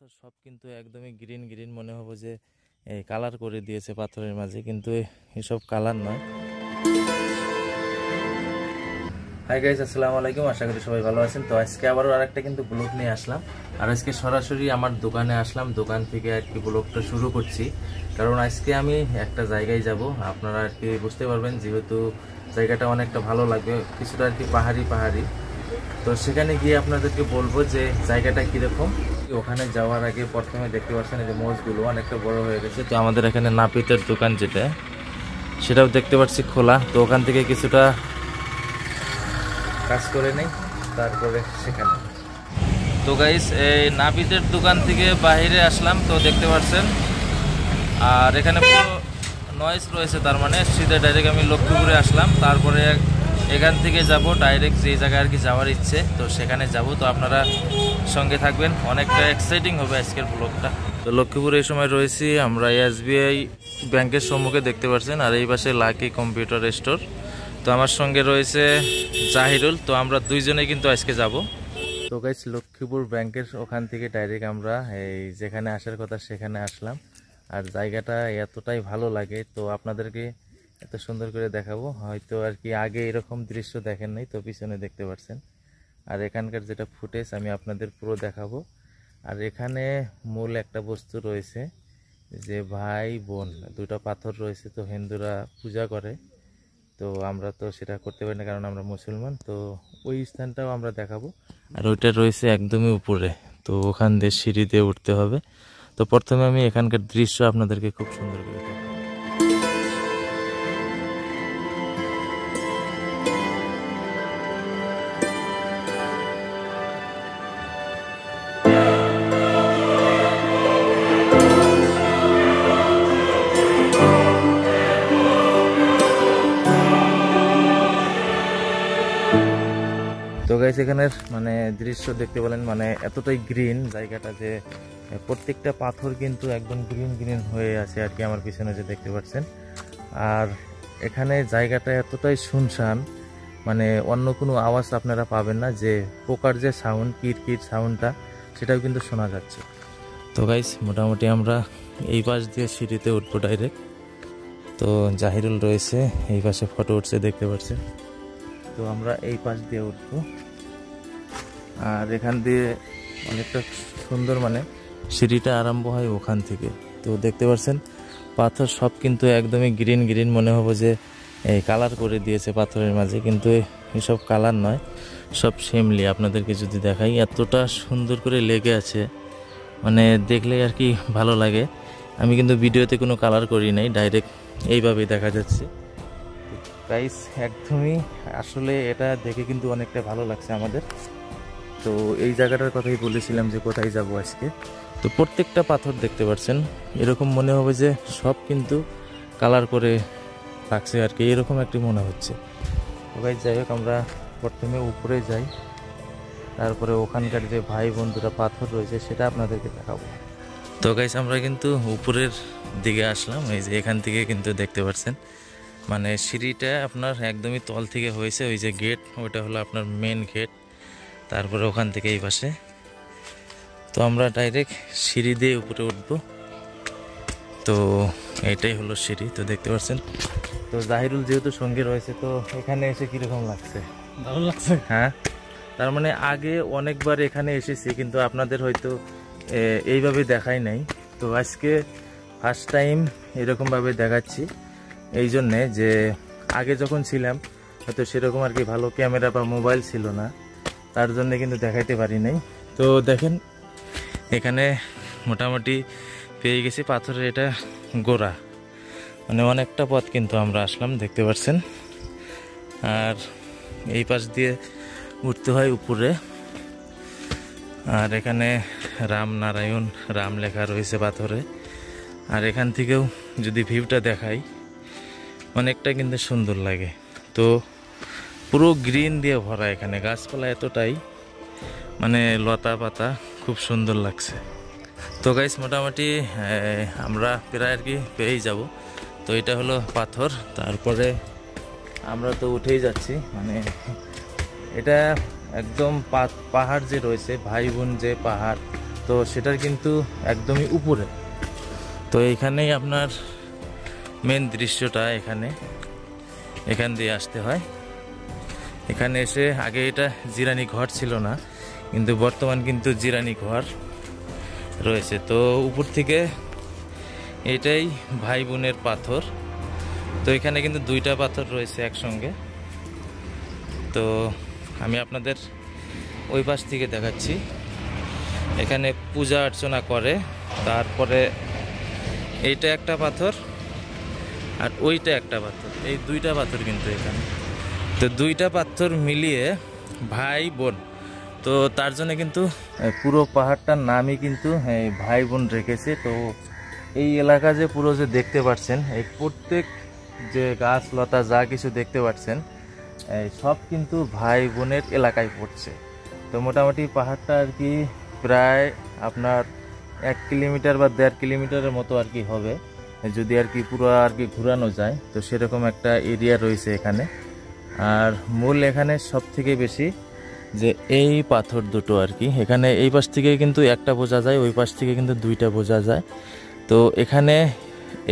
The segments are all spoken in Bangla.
পাথর সব কিন্তু একদমই গ্রিন গ্রিন মনে হবে যে কালার করে দিয়েছে পাথরের মাঝে, কিন্তু এসব কালার নয়। হাই গাইজ আসসালামু আলাইকুম, আশা করি সবাই ভালো আছেন। তো আজকে আবারও আরেকটা কিন্তু ব্লগ নিয়ে আসলাম। আর আজকে সরাসরি আমার দোকানে আসলাম, দোকান থেকে আর কি ব্লগটা শুরু করছি। কারণ আজকে আমি একটা জায়গায় যাব, আপনারা আর কি বুঝতে পারবেন, যেহেতু জায়গাটা অনেকটা ভালো লাগবে, কিছুটা আর কি পাহাড়ি পাহাড়ি। তো সেখানে গিয়ে আপনাদেরকে বলব যে জায়গাটা কীরকম। ওখানে যাওয়ার আগে প্রথমে দেখতে পাচ্ছেন যে মোষগুলো অনেকটা বড় হয়ে গেছে। তো আমাদের এখানে নাপিতের দোকান যেটা, সেটাও দেখতে পাচ্ছি খোলা। তো ওখান থেকে কিছুটা কাজ করে নেই, তারপরে সেখানে। তো গাইস এই নাপিতের দোকান থেকে বাইরে আসলাম, তো দেখতে পাচ্ছেন। আর এখানে পুরো নয়েস রয়েছে, তার মানে সিধে ডাইরেক্ট আমি লক্ষ্মীপুরে আসলাম। তারপরে এখান থেকে যাব ডাইরেক্ট যে জায়গায় আর কি যাওয়ার ইচ্ছে, তো সেখানে যাব। তো আপনারা সঙ্গে থাকবেন, অনেকটা এক্সাইটিং হবে আজকের ব্লগটা তো লক্ষ্মীপুরে এই সময় রয়েছি আমরা এসবিআই ব্যাংকের সম্মুখে, দেখতে পাচ্ছেন, আর এই পাশে লাকি কম্পিউটার স্টোর। তো আমার সঙ্গে রয়েছে জাহিরুল, তো আমরা দুইজনে কিন্তু আজকে যাব। তো গাইস লক্ষ্মীপুর ব্যাংকের ওখান থেকে ডাইরেক্ট আমরা এই যেখানে আসার কথা সেখানে আসলাম। আর জায়গাটা এতটাই ভালো লাগে, তো আপনাদেরকে এত সুন্দর করে দেখাবো। হয়তো আর কি আগে এরকম দৃশ্য দেখেন নাই, তো পিছনে দেখতে পাচ্ছেন আর এখানকার যেটা ফুটেজ, আমি আপনাদের পুরো দেখাবো। আর এখানে মূল একটা বস্তু রয়েছে যে ভাই বোন, দুটো পাথর রয়েছে, তো হিন্দুরা পূজা করে। তো আমরা তো সেটা করতে পারি না, কারণ আমরা মুসলমান। তো ওই স্থানটাও আমরা দেখাবো। আর ওইটা রয়েছে একদমই উপরে, তো ওখান দিয়ে সিঁড়ি দিয়ে উঠতে হবে। তো প্রথমে আমি এখানকার দৃশ্য আপনাদেরকে খুব সুন্দর করে এখানের মানে দৃশ্য দেখতে পেলেন মানে এতটাই গ্রিন জায়গাটা যে, প্রত্যেকটা পাথর কিন্তু একদম গ্রিন গ্রিন হয়ে আছে আর কি আমার পিছনে যে দেখতে পাচ্ছেন। আর এখানে জায়গাটা এতটাই শুনশান মানে অন্য কোনো আওয়াজ আপনারা পাবেন না যে, পোকার যে সাউন্ড কিট কিট সাউন্ডটা সেটাও কিন্তু শোনা যাচ্ছে। তো গাইস মোটামুটি আমরা এই পাশ দিয়ে সিঁড়িতে উঠবো ডাইরেক্ট তো জাহিরুল রয়েছে, এই পাশে ফটো উঠছে, দেখতে পাচ্ছেন। তো আমরা এই পাশ দিয়ে উঠবো। আর এখান দিয়ে অনেকটা সুন্দর মানে সিঁড়িটা আরম্ভ হয় ওখান থেকে। তো দেখতে পাচ্ছেন, পাথর সব কিন্তু একদমই গ্রিন গ্রিন মনে হবে যে এই কালার করে দিয়েছে পাথরের মাঝে, কিন্তু এসব কালার নয়, সব সেমলি আপনাদেরকে যদি দেখাই, এতটা সুন্দর করে লেগে আছে মানে দেখলে আর কি ভালো লাগে। আমি কিন্তু ভিডিওতে কোনো কালার করি নাই ডাইরেক্ট এইভাবেই দেখা যাচ্ছে। প্রাইস একদমই আসলে এটা দেখে কিন্তু অনেকটা ভালো লাগছে আমাদের। তো এই জায়গাটার কথাই বলেছিলাম যে কোথায় যাব আজকে। তো প্রত্যেকটা পাথর দেখতে পাচ্ছেন এরকম মনে হবে যে সব কিন্তু কালার করে রাখছে আর কি। এরকম একটি মনে হচ্ছে। ভাই যাই হোক, আমরা প্রথমে উপরে যাই। তারপরে ওখানকার যে ভাই বন্ধুরা পাথর রয়েছে, সেটা আপনাদেরকে দেখাবো। তো গাইস আমরা কিন্তু উপরের দিকে আসলাম। এই যে এখান থেকে কিন্তু দেখতে পাচ্ছেন মানে সিঁড়িটা আপনার একদমই তল থেকে হয়েছে। ওই যে গেট ওইটা হলো আপনার মেন গেট তারপরে ওখান থেকে এই পাশে। তো আমরা ডাইরেক্ট সিঁড়ি দিয়ে উপরে উঠবো। তো এটাই হলো সিঁড়ি তো দেখতে পাচ্ছেন। তো জাহিরুল যেহেতু সঙ্গে রয়েছে তো এখানে এসে কীরকম লাগছে? ভালো লাগছে। হ্যাঁ তার মানে আগে অনেকবার এখানে এসেছি কিন্তু আপনাদের হয়তো এইভাবে দেখাই নাই। তো আজকে ফার্স্ট টাইম এরকমভাবে দেখাচ্ছি এই জন্যে যে আগে যখন ছিলাম হয়তো সেরকম আর কি ভালো ক্যামেরা বা মোবাইল ছিল না। তার জন্য কিন্তু দেখাইতে পারি নাই। তো দেখেন, এখানে মোটামুটি পেয়ে গেছি পাথরের এটা গোড়া। মানে অনেকটা পথ কিন্তু আমরা আসলাম, দেখতে পাচ্ছেন। আর এই পাশ দিয়ে উঠতে হয় উপরে। আর এখানে রাম নারায়ণ, রাম লেখা রয়েছে পাথরে। আর এখান থেকেও যদি ভিউটা দেখাই, অনেকটা কিন্তু সুন্দর লাগে। তো পুরো গ্রিন দিয়ে ভরা এখানে। গাছপালা এতটাই মানে লতা পাতা, খুব সুন্দর লাগছে। তো গাইস মোটামুটি আমরা প্রায় আর কি পেয়েই যাব। তো এটা হলো পাথর, তারপরে আমরা তো উঠেই যাচ্ছি মানে এটা একদম পাহাড় যে রয়েছে ভাই বোন যে পাহাড়, তো সেটার কিন্তু একদমই উপরে। তো এইখানেই আপনার মেন দৃশ্যটা এখানে, এখান দিয়ে আসতে হয়। এখানে এসে আগে এটা জিরানি ঘর ছিল না, কিন্তু বর্তমান কিন্তু জিরানি ঘর রয়েছে। তো উপর থেকে এটাই ভাই বোনের পাথর। তো এখানে কিন্তু দুইটা পাথর রয়েছে একসঙ্গে। তো আমি আপনাদের ওই পাশ থেকে দেখাচ্ছি। এখানে পূজা অর্চনা করে, তারপরে এইটা একটা পাথর আর ওইটা একটা পাথর। এই দুইটা পাথর কিন্তু এখানে। তো দুইটা পাথর মিলিয়ে ভাই বোন। তো তার জন্য কিন্তু পুরো পাহাড়টার নামই কিন্তু ভাই বোন রেখেছে। তো এই এলাকা যে পুরো যে দেখতে পাচ্ছেন, এই প্রত্যেক যে গাছ, লতা, যা কিছু দেখতে পাচ্ছেন সব কিন্তু ভাই বোনের এলাকায় পড়ছে। তো মোটামুটি পাহাড়টা আর কি প্রায় আপনার এক কিলোমিটার বা দেড় কিলোমিটারের মতো আর কি হবে। যদি আর কি পুরো আর কি ঘোরানো যায়, তো সেরকম একটা এরিয়া রয়েছে এখানে। আর মূল এখানে সব থেকে বেশি যে এই পাথর দুটো আর কি। এখানে এই পাশ থেকে কিন্তু একটা বোঝা যায়, ওই পাশ থেকে কিন্তু দুইটা বোঝা যায়। তো এখানে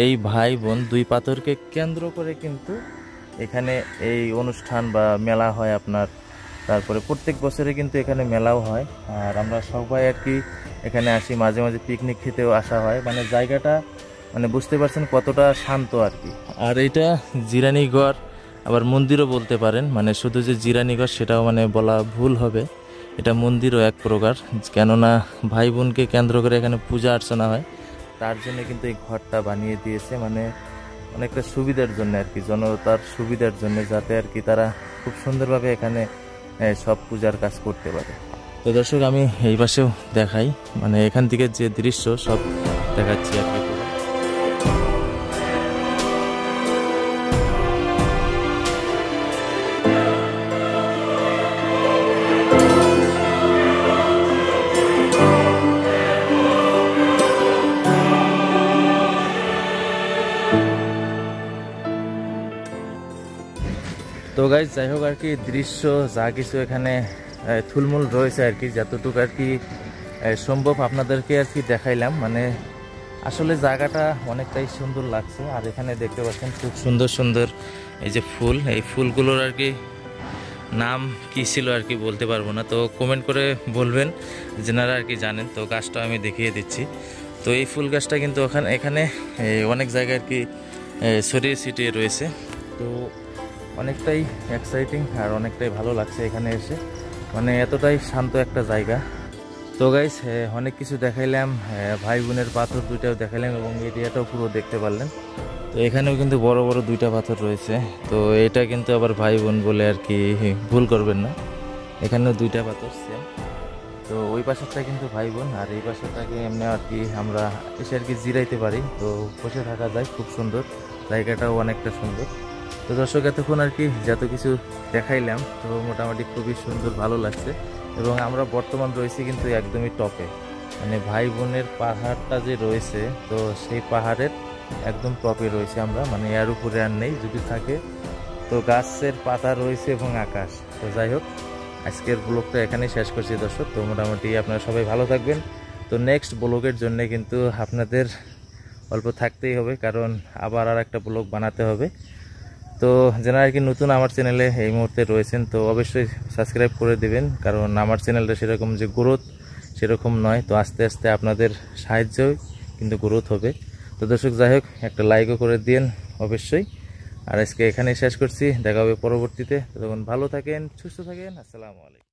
এই ভাই বোন দুই পাথরকে কেন্দ্র করে কিন্তু এখানে এই অনুষ্ঠান বা মেলা হয় আপনার। তারপরে প্রত্যেক বছরে কিন্তু এখানে মেলাও হয়। আর আমরা সবাই আর কি এখানে আসি, মাঝে মাঝে পিকনিক খেতেও আসা হয়। মানে জায়গাটা মানে বুঝতে পারছেন কতটা শান্ত আর কি। আর এইটা জিরানিগড় আবার মন্দিরও বলতে পারেন মানে শুধু যে জিরানিগড় সেটাও মানে বলা ভুল হবে। এটা মন্দিরও এক প্রকার, কেননা ভাই বোনকে কেন্দ্র করে এখানে পূজা অর্চনা হয়। তার জন্য কিন্তু এই ঘরটা বানিয়ে দিয়েছে মানে অনেকটা সুবিধার জন্য আর কি, জনতার সুবিধার জন্য, যাতে আর কি তারা খুব সুন্দরভাবে এখানে সব পূজার কাজ করতে পারে। তো দর্শক, আমি এই পাশেও দেখাই মানে এখান থেকে যে দৃশ্য, সব দেখাচ্ছি আর কি। গাইজ যাই হোক আর কি, দৃশ্য যা কিছু এখানে থুলমূল রয়েছে আর কি, যতটুকু আর কি সম্ভব আপনাদেরকে আর কি দেখাইলাম। মানে আসলে জায়গাটা অনেকটাই সুন্দর লাগছে। আর এখানে দেখতে পাচ্ছেন খুব সুন্দর সুন্দর এই যে ফুল। এই ফুলগুলোর আর কি নাম কি ছিল আর কি বলতে পারব না। তো কমেন্ট করে বলবেন, যেনারা আর কি জানেন। তো গাছটা আমি দেখিয়ে দিচ্ছি। তো এই ফুল গাছটা কিন্তু ওখানে, এখানে অনেক জায়গায় আর কি ছড়িয়ে ছিটিয়ে রয়েছে। তো অনেকটাই এক্সাইটিং আর অনেকটাই ভালো লাগছে এখানে এসে। মানে এতটাই শান্ত একটা জায়গা। তো গাইস অনেক কিছু দেখাইলাম ভাই বোনের পাথর দুইটাও দেখাইলাম এবং এরিয়াটাও পুরো দেখতে পারলেন। তো এখানেও কিন্তু বড় বড় দুইটা পাথর রয়েছে। তো এটা কিন্তু আবার ভাই বোন বলে আর কি ভুল করবেন না। এখানেও দুইটা পাথর সেম তো ওই পাশেরটা কিন্তু ভাই বোন আর এই পাশেরটাকে এমনি আর কি আমরা এসে আর কি জিরাইতে পারি। তো বসে থাকা যায়, খুব সুন্দর। জায়গাটাও অনেকটা সুন্দর। তো দর্শক, এতক্ষণ আর কি যত কিছু দেখাইলাম, তো মোটামুটি খুবই সুন্দর, ভালো লাগছে। এবং আমরা বর্তমান রয়েছি কিন্তু একদমই টপে। মানে ভাই বোনের পাহাড়টা যে রয়েছে, তো সেই পাহাড়ের একদম টপে রয়েছে আমরা। মানে এর উপরে আর নেই, যদি থাকে। তো গাছের পাতা রয়েছে এবং আকাশ। তো যাই হোক, আজকের ব্লগটা এখানেই শেষ করছি দর্শক। তো মোটামুটি আপনারা সবাই ভালো থাকবেন। তো নেক্সট ব্লগের জন্য কিন্তু আপনাদের অল্প থাকতেই হবে, কারণ আবার আর একটা ব্লগ বানাতে হবে। তো যারা আর কি নতুন আমার চ্যানেলে এই মুহূর্তে রয়েছেন, তো অবশ্যই সাবস্ক্রাইব করে দেবেন, কারণ আমার চ্যানেলটা সেরকম যে গ্রোথ সেরকম নয়। তো আস্তে আস্তে আপনাদের সাহায্যই কিন্তু গ্রোথ হবে। তো দর্শক, যাই হোক, একটা লাইকও করে দিন অবশ্যই। আর আজকে এখানেই শেষ করছি, দেখা হবে পরবর্তীতে। তখন ভালো থাকেন, সুস্থ থাকেন, আসসালামু আলাইকুম।